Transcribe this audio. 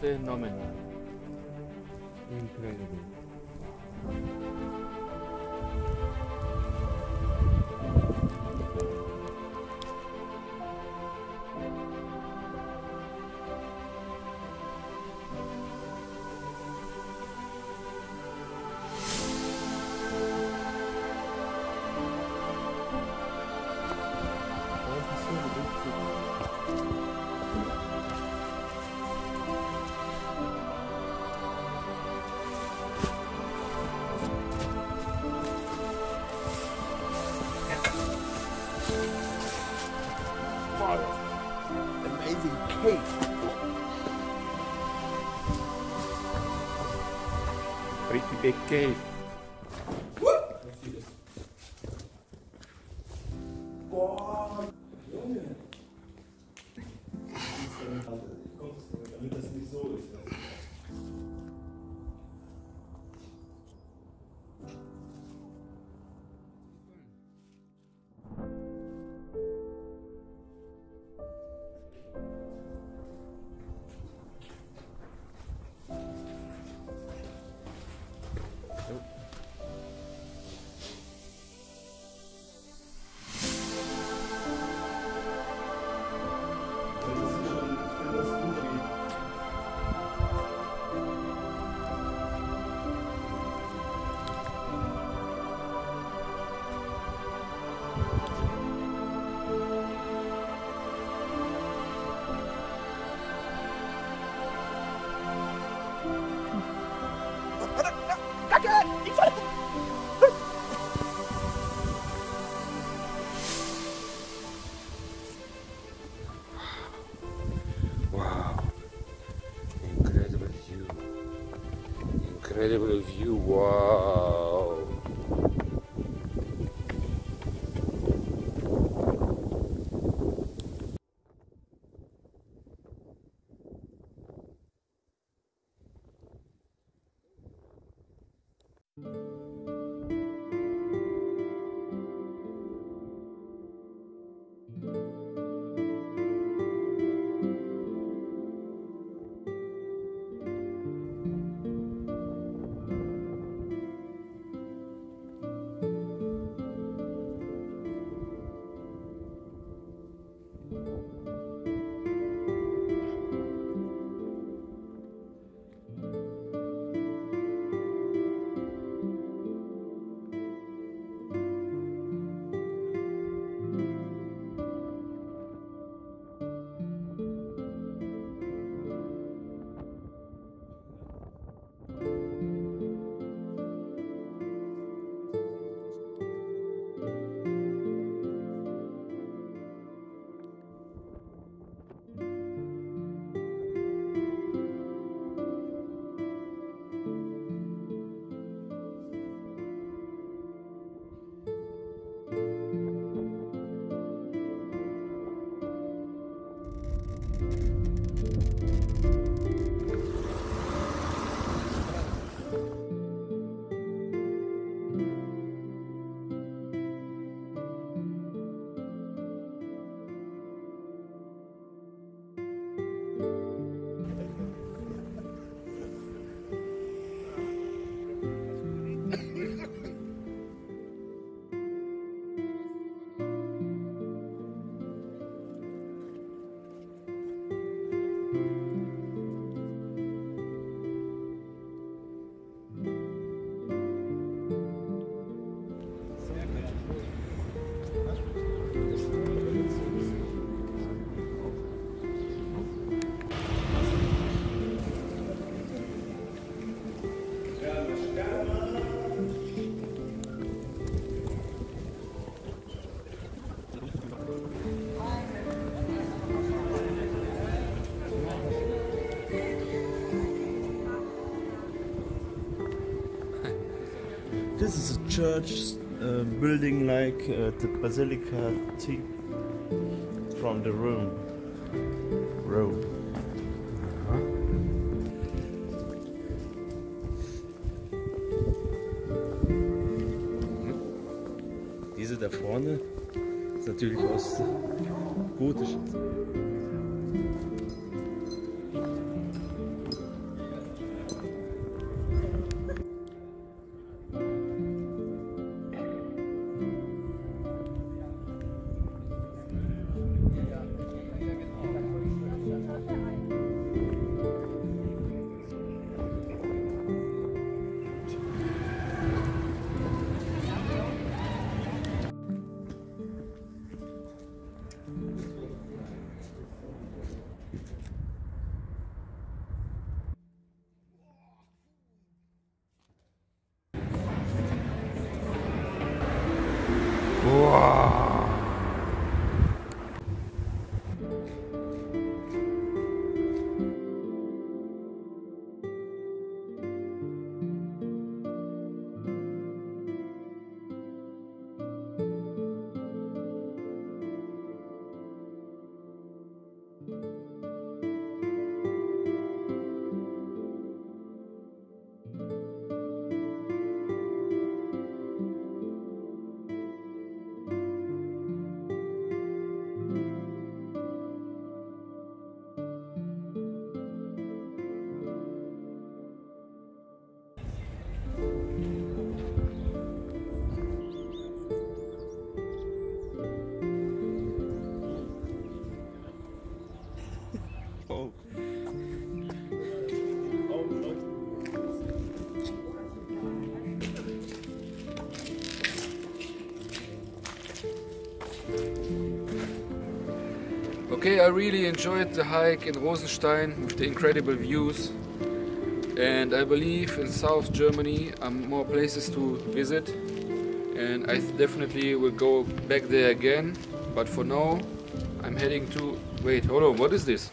phenomenal. Incredible. Pretty Incredible view. Incredible view. Wow. This is a church uh, building like uh, the Basilica T from the Rome. Rome. Diese da vorne ist natürlich aus gotischen. Okay, I really enjoyed the hike in Rosenstein with the incredible views. And I believe in South Germany are more places to visit. And I definitely will go back there again. But for now, I'm heading to. Wait, hold on, what is this?